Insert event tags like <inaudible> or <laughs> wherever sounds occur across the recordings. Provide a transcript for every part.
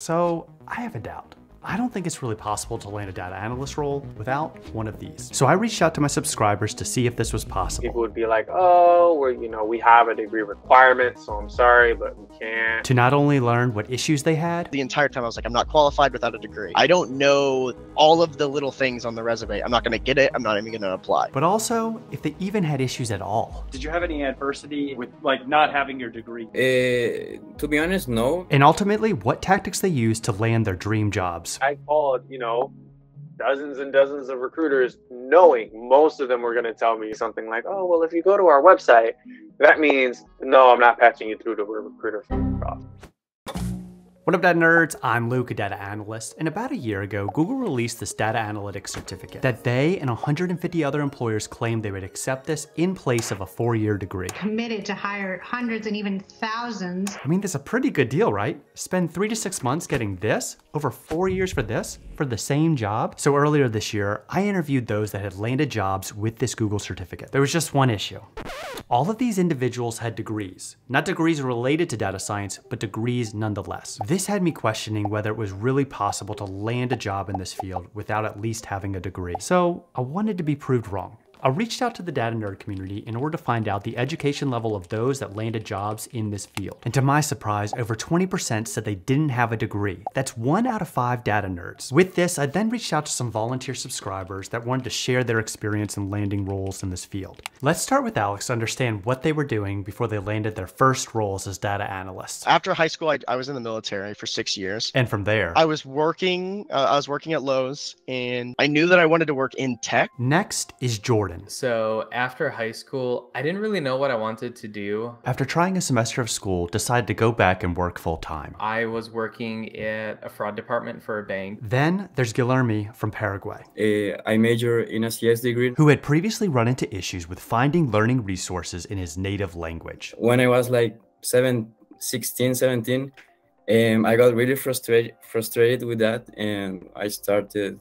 So I have a doubt. I don't think it's really possible to land a data analyst role without one of these. So I reached out to my subscribers to see if this was possible. People would be like, oh, we're, you know, we have a degree requirement, so I'm sorry, but we can't. To not only learn what issues they had, the entire time I was like, I'm not qualified without a degree. I don't know all of the little things on the resume. I'm not going to get it. I'm not even going to apply. but also if they even had issues at all. Did you have any adversity with like not having your degree? Uh, to be honest, no. And ultimately, what tactics they used to land their dream jobs. I called, you know, dozens and dozens of recruiters, knowing most of them were going to tell me something like, oh, well, if you go to our website, that means, no, I'm not patching you through to a recruiter. Off. What up, data nerds? I'm Luke, a data analyst, and about a year ago, Google released this data analytics certificate that they and 150 other employers claimed they would accept this in place of a four-year degree. committed to hire hundreds and even thousands. I mean, that's a pretty good deal, right? Spend three to six months getting this, over four years for this, for the same job? So earlier this year, I interviewed those that had landed jobs with this Google certificate. There was just one issue. All of these individuals had degrees. Not degrees related to data science, but degrees nonetheless. This had me questioning whether it was really possible to land a job in this field without at least having a degree. So I wanted to be proved wrong. I reached out to the data nerd community in order to find out the education level of those that landed jobs in this field. And to my surprise, over 20% said they didn't have a degree. That's one out of five data nerds. With this, I then reached out to some volunteer subscribers that wanted to share their experience in landing roles in this field. Let's start with Alex to understand what they were doing before they landed their first roles as data analysts. After high school, I, I was in the military for six years. And from there, I was working. Uh, I was working at Lowe's, and I knew that I wanted to work in tech. next is Jordan. So after high school, I didn't really know what I wanted to do. After trying a semester of school, decided to go back and work full time. I was working at a fraud department for a bank. Then there's Guilherme from Paraguay. Uh, I major in a CS degree. who had previously run into issues with finding learning resources in his native language. When I was like seven, 16, 17, um, I got really frustrated frustrated with that, and I started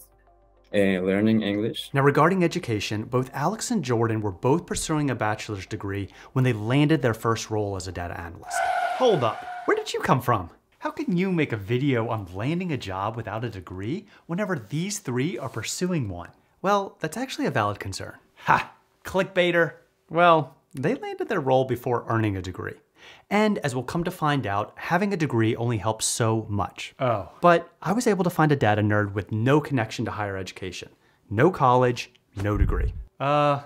uh, learning English. Now, regarding education, both Alex and Jordan were both pursuing a bachelor's degree when they landed their first role as a data analyst. Hold up, where did you come from? How can you make a video on landing a job without a degree whenever these three are pursuing one? Well, that's actually a valid concern. Ha! Clickbaiter. Well, they landed their role before earning a degree. And as we'll come to find out, having a degree only helps so much. Oh. But I was able to find a data nerd with no connection to higher education. No college, no degree. Uh,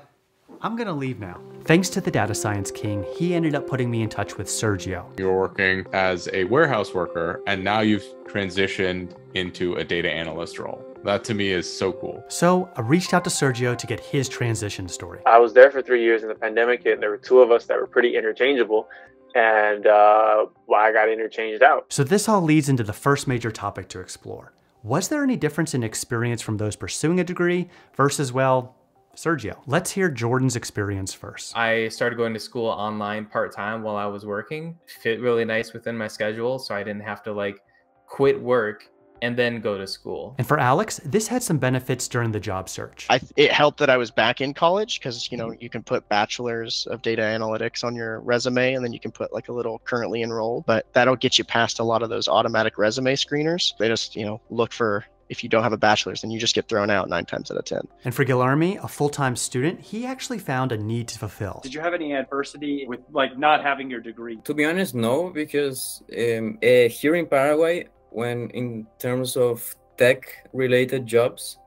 I'm gonna leave now. Thanks to the data science king, he ended up putting me in touch with Sergio. You're working as a warehouse worker and now you've transitioned into a data analyst role. That to me is so cool. So I reached out to Sergio to get his transition story. I was there for three years and the pandemic hit, and there were two of us that were pretty interchangeable. And uh, well, I got interchanged out. So this all leads into the first major topic to explore. Was there any difference in experience from those pursuing a degree versus, well, Sergio? Let's hear Jordan's experience first. I started going to school online part time while I was working. Fit really nice within my schedule, so I didn't have to like quit work and then go to school. And for Alex, this had some benefits during the job search. I it helped that I was back in college because you know you can put bachelor's of data analytics on your resume, and then you can put like a little currently enrolled. But that'll get you past a lot of those automatic resume screeners. They just you know look for if you don't have a bachelor's, then you just get thrown out nine times out of ten. And for Guilherme, a full-time student, he actually found a need to fulfill. Did you have any adversity with like not having your degree? To be honest, no, because um, uh, here in Paraguay, when in terms of tech related jobs,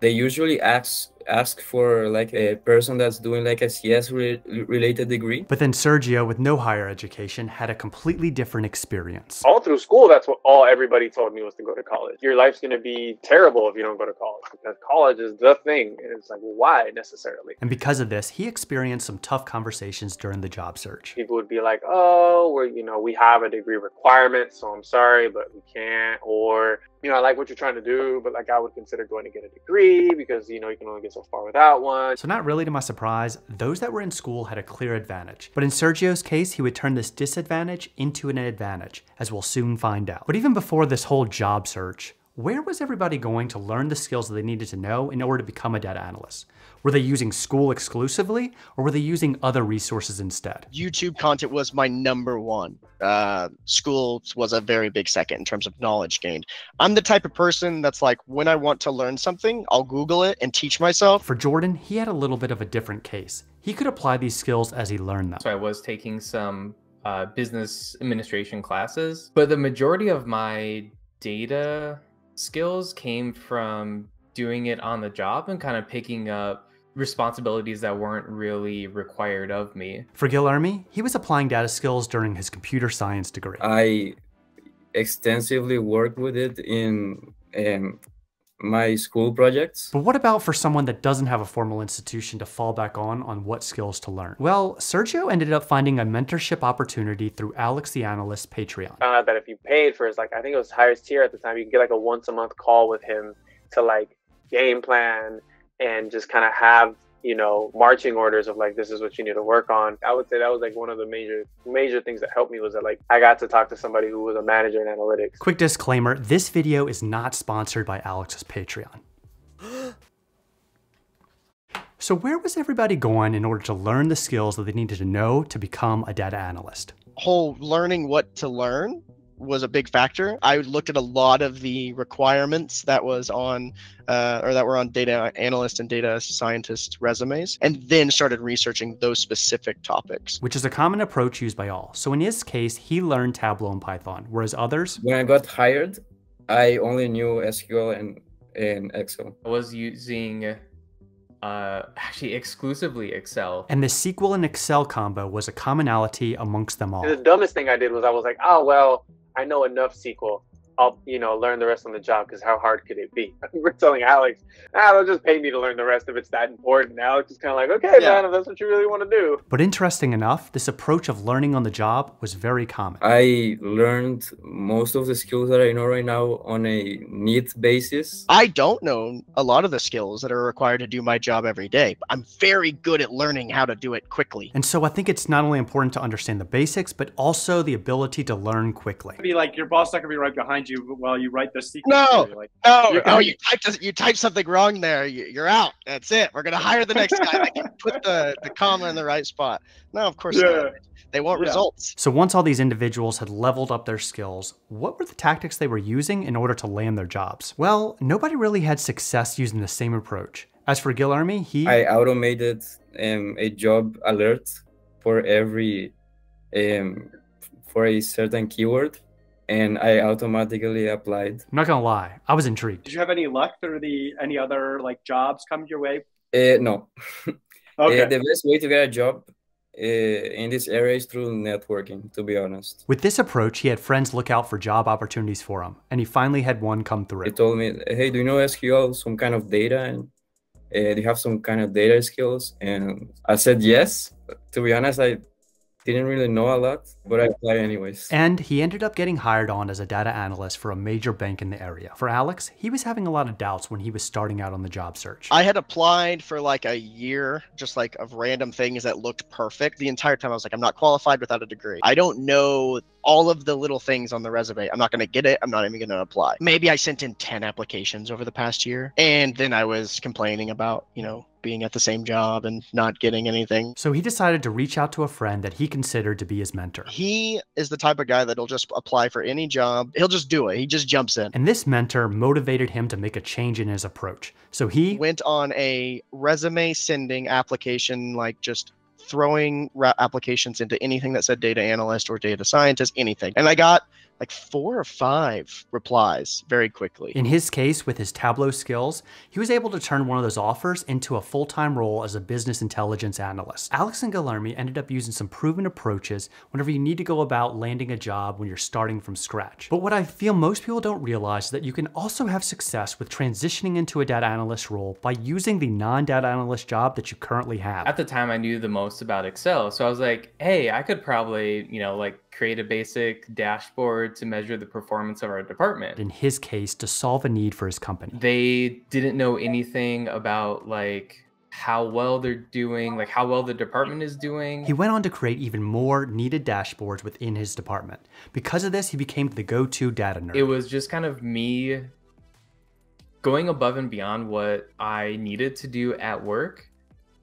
they usually ask ask for like a person that's doing like a CS re- related degree. But then Sergio, with no higher education, had a completely different experience. All through school, that's what all everybody told me was to go to college. Your life's going to be terrible if you don't go to college because college is the thing. And it's like, why necessarily? And because of this, he experienced some tough conversations during the job search. People would be like, oh, we're, you know, we have a degree requirement, so I'm sorry, but we can't. Or, you know, I like what you're trying to do, but like I would consider going to get a degree because, you know, you can only get so far without one. So, not really to my surprise, those that were in school had a clear advantage. But in Sergio's case, he would turn this disadvantage into an advantage, as we'll soon find out. But even before this whole job search, where was everybody going to learn the skills that they needed to know in order to become a data analyst? Were they using school exclusively or were they using other resources instead? YouTube content was my number one. Uh, school was a very big second in terms of knowledge gained. I'm the type of person that's like, when I want to learn something, I'll Google it and teach myself. For Jordan, he had a little bit of a different case. He could apply these skills as he learned them. So I was taking some uh, business administration classes, but the majority of my data skills came from doing it on the job and kind of picking up responsibilities that weren't really required of me. For Guilherme, he was applying data skills during his computer science degree. I extensively worked with it in um, my school projects. But what about for someone that doesn't have a formal institution to fall back on on what skills to learn? Well, Sergio ended up finding a mentorship opportunity through Alex the Analyst Patreon. Found out that if you paid for his like I think it was highest tier at the time, you can get like a once a month call with him to like game plan and just kind of have you know marching orders of like this is what you need to work on i would say that was like one of the major major things that helped me was that like i got to talk to somebody who was a manager in analytics Quick disclaimer this video is not sponsored by Alex's Patreon. <gasps> So, where was everybody going in order to learn the skills that they needed to know to become a data analyst? Whole learning what to learn was a big factor. I looked at a lot of the requirements that was on uh, or that were on data analyst and data scientist resumes, and then started researching those specific topics. Which is a common approach used by all. So, in his case, he learned Tableau and Python, whereas others, When I got hired, I only knew SQL and, and Excel. I was using uh, actually exclusively Excel. and the SQL and Excel combo was a commonality amongst them all. the dumbest thing i did was i was like oh well i know enough sql i'll you know learn the rest on the job because how hard could it be <laughs> we're telling alex ah they'll just pay me to learn the rest if it's that important alex is kind of like okay Yeah. man if that's what you really want to do But interesting enough, this approach of learning on the job was very common. I learned most of the skills that I know right now on a need basis. I don't know a lot of the skills that are required to do my job every day, but I'm very good at learning how to do it quickly. And so I think it's not only important to understand the basics, but also the ability to learn quickly. Be like your boss not gonna be right behind you while you write the sequence. No. Like, No, You're oh, you typed you typed something wrong there. You- You're out. That's it. We're gonna hire the next guy that can put the, the comma in the right spot. No, of course Yeah. not. They want Yeah. results. So once all these individuals had leveled up their skills, what were the tactics they were using in order to land their jobs? Well, nobody really had success using the same approach. As for Guilherme, he I automated um, a job alert for every um, for a certain keyword, and I automatically applied. I'm not gonna lie, I was intrigued. Did you have any luck through the any other like jobs come your way? Uh, no, <laughs> Okay. Uh, the best way to get a job uh, in this area is through networking. To be honest, With this approach, he had friends look out for job opportunities for him, and he finally had one come they through. told me, "Hey, do you know SQL? Some kind of data, and uh, do you have some kind of data skills?" And I said yes. To be honest, I didn't really know a lot, but I applied anyways. And he ended up getting hired on as a data analyst for a major bank in the area. For Alex, he was having a lot of doubts when he was starting out on the job search. I had applied for like a year, just like of random things that looked perfect. The entire time I was like, I'm not qualified without a degree. I don't know all of the little things on the resume. I'm not going to get it. I'm not even going to apply. Maybe I sent in 10 applications over the past year. And then I was complaining about, you know, being at the same job and not getting anything. So he decided to reach out to a friend that he considered to be his mentor. He is the type of guy that'll just apply for any job. He'll just do it. He just jumps in. And this mentor motivated him to make a change in his approach. So he went on a resume sending application, like just throwing applications into anything that said data analyst or data scientist, anything. And I got like four or five replies very quickly. In his case, with his Tableau skills, he was able to turn one of those offers into a full time role as a business intelligence analyst. Alex and Guilherme ended up using some proven approaches whenever you need to go about landing a job when you're starting from scratch. But what I feel most people don't realize is that you can also have success with transitioning into a data analyst role by using the non data analyst job that you currently have. At the time, I knew the most about Excel. So I was like, hey, I could probably, you know, like create a basic dashboard to measure the performance of our department. in his case, to solve a need for his company. They didn't know anything about like how well they're doing, like how well the department is doing. He went on to create even more needed dashboards within his department. Because of this, he became the go to data nerd. it was just kind of me going above and beyond what I needed to do at work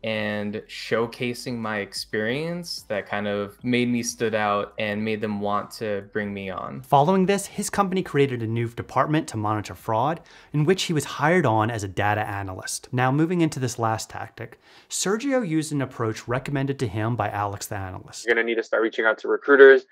and showcasing my experience that kind of made me stood out and made them want to bring me on. Following this, his company created a new department to monitor fraud, in which he was hired on as a data analyst. Now, moving into this last tactic, Sergio used an approach recommended to him by Alex the analyst. You're gonna need to start reaching out to recruiters.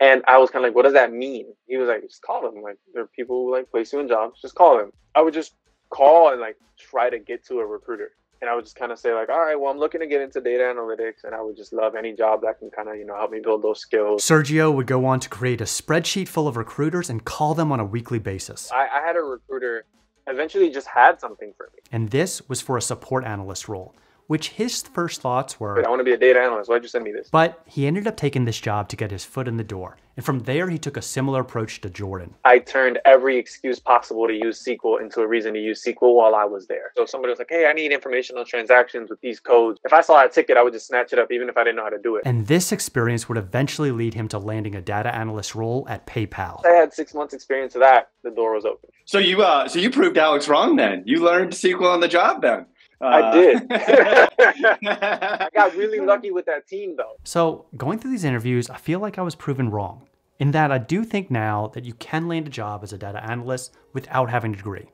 And I was kind of like, what does that mean? He was like, just call them. Like, there are people who like place you in jobs. Just call them. I would just call and like try to get to a recruiter and I would just kind of say like, all right, well, I'm looking to get into data analytics, and I would just love any job that can kind of you know help me build those skills. Sergio would go on to create a spreadsheet full of recruiters and call them on a weekly basis. I, I had a recruiter eventually just had something for me, and this was for a support analyst role which his first thoughts were Wait, I want to be a data analyst. Why'd you send me this? But he ended up taking this job to get his foot in the door. And from there, he took a similar approach to Jordan. I turned every excuse possible to use SQL into a reason to use SQL while I was there. So if somebody was like, hey, I need information on transactions with these codes. If I saw a ticket, I would just snatch it up, even if I didn't know how to do it. And this experience would eventually lead him to landing a data analyst role at PayPal. I had six months experience of that. The door was open. So you, uh, so you proved Alex wrong then. You learned SQL on the job then. I uh, did. <laughs> I got really lucky with that team, though. So, going through these interviews, I feel like I was proven wrong. In that, I do think now that you can land a job as a data analyst without having a degree.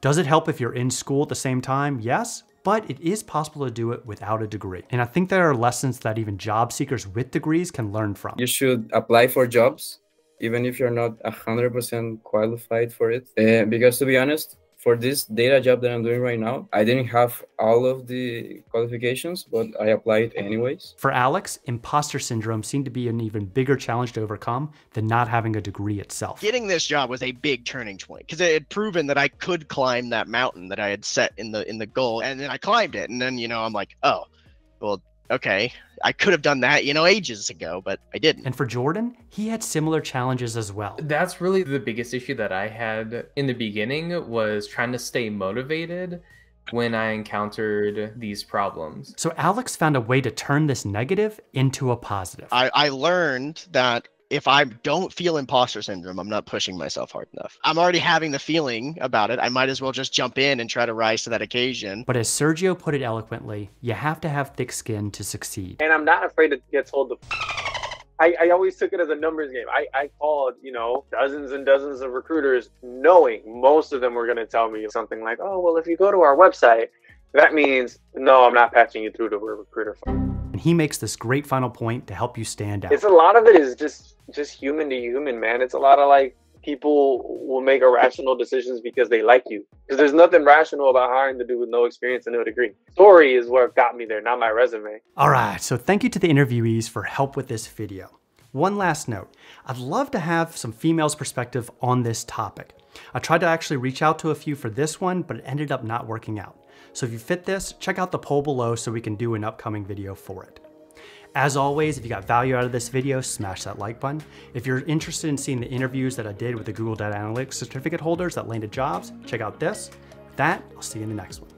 Does it help if you're in school at the same time? Yes, but it is possible to do it without a degree. And I think there are lessons that even job seekers with degrees can learn from. You should apply for jobs, even if you're not 100% qualified for it. Uh, because to be honest, for this data job that I'm doing right now, I didn't have all of the qualifications, but I applied anyways. For Alex, imposter syndrome seemed to be an even bigger challenge to overcome than not having a degree itself. Getting this job was a big turning point because it had proven that I could climb that mountain that I had set in the in the goal, and then I climbed it, and then you know I'm like, oh, well, okay, I could have done that, you know, ages ago, but I didn't. And for Jordan, he had similar challenges as well. That's really the biggest issue that I had in the beginning was trying to stay motivated when I encountered these problems. So Alex found a way to turn this negative into a positive. I, I learned that if I don't feel imposter syndrome, I'm not pushing myself hard enough. I'm already having the feeling about it. I might as well just jump in and try to rise to that occasion. But as Sergio put it eloquently, you have to have thick skin to succeed. And I'm not afraid to get told to. I, I always took it as a numbers game. I, I called, you know, dozens and dozens of recruiters, knowing most of them were going to tell me something like, oh, well, if you go to our website, that means, no, I'm not patching you through to a recruiter. And he makes this great final point to help you stand out. It's a lot of it is just just human to human, man. It's a lot of like people will make irrational decisions because they like you. Because there's nothing rational about hiring to do with no experience and no degree. Story is what got me there, not my resume. All right, so thank you to the interviewees for help with this video. One last note, I'd love to have some females' perspective on this topic. I tried to actually reach out to a few for this one, but it ended up not working out. So if you fit this, check out the poll below so we can do an upcoming video for it. As always, if you got value out of this video, smash that like button. If you're interested in seeing the interviews that I did with the Google Data Analytics certificate holders that landed jobs, check out this. With that, I'll see you in the next one.